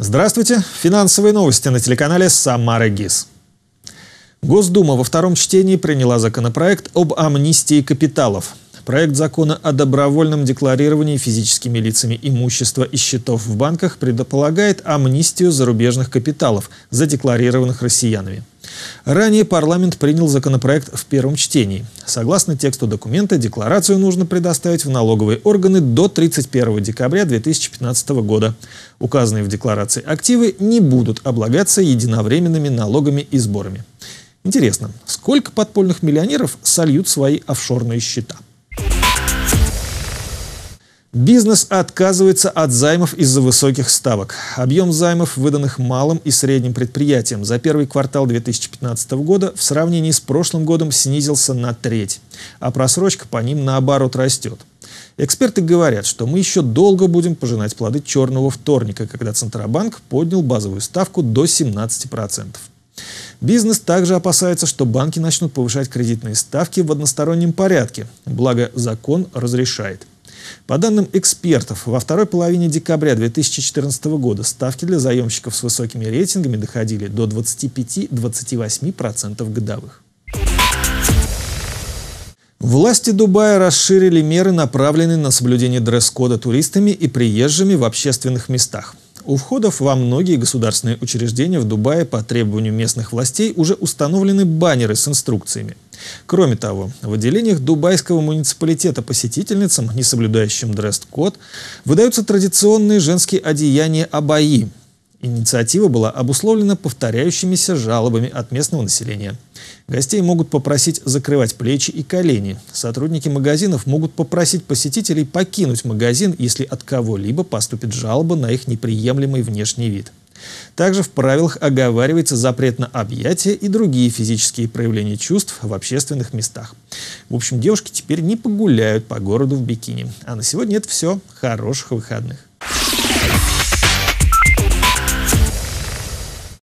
Здравствуйте! Финансовые новости на телеканале «Самара ГИС». Госдума во втором чтении приняла законопроект об амнистии капиталов. Проект закона о добровольном декларировании физическими лицами имущества и счетов в банках предполагает амнистию зарубежных капиталов, задекларированных россиянами. Ранее парламент принял законопроект в первом чтении. Согласно тексту документа, декларацию нужно предоставить в налоговые органы до 31 декабря 2015 года. Указанные в декларации активы не будут облагаться единовременными налогами и сборами. Интересно, сколько подпольных миллионеров сольют свои офшорные счета? Бизнес отказывается от займов из-за высоких ставок. Объем займов, выданных малым и средним предприятиям, за первый квартал 2015 года в сравнении с прошлым годом снизился на треть, а просрочка по ним наоборот растет. Эксперты говорят, что мы еще долго будем пожинать плоды черного вторника, когда Центробанк поднял базовую ставку до 17%. Бизнес также опасается, что банки начнут повышать кредитные ставки в одностороннем порядке, благо закон разрешает – по данным экспертов, во второй половине декабря 2014 года ставки для заемщиков с высокими рейтингами доходили до 25-28% годовых. Власти Дубая расширили меры, направленные на соблюдение дресс-кода туристами и приезжими в общественных местах. У входов во многие государственные учреждения в Дубае по требованию местных властей уже установлены баннеры с инструкциями. Кроме того, в отделениях дубайского муниципалитета посетительницам, не соблюдающим дресс-код, выдаются традиционные женские одеяния абаи. Инициатива была обусловлена повторяющимися жалобами от местного населения. Гостей могут попросить закрывать плечи и колени. Сотрудники магазинов могут попросить посетителей покинуть магазин, если от кого-либо поступит жалоба на их неприемлемый внешний вид. Также в правилах оговаривается запрет на объятия и другие физические проявления чувств в общественных местах. В общем, девушки теперь не погуляют по городу в бикини. А на сегодня это все. Хороших выходных.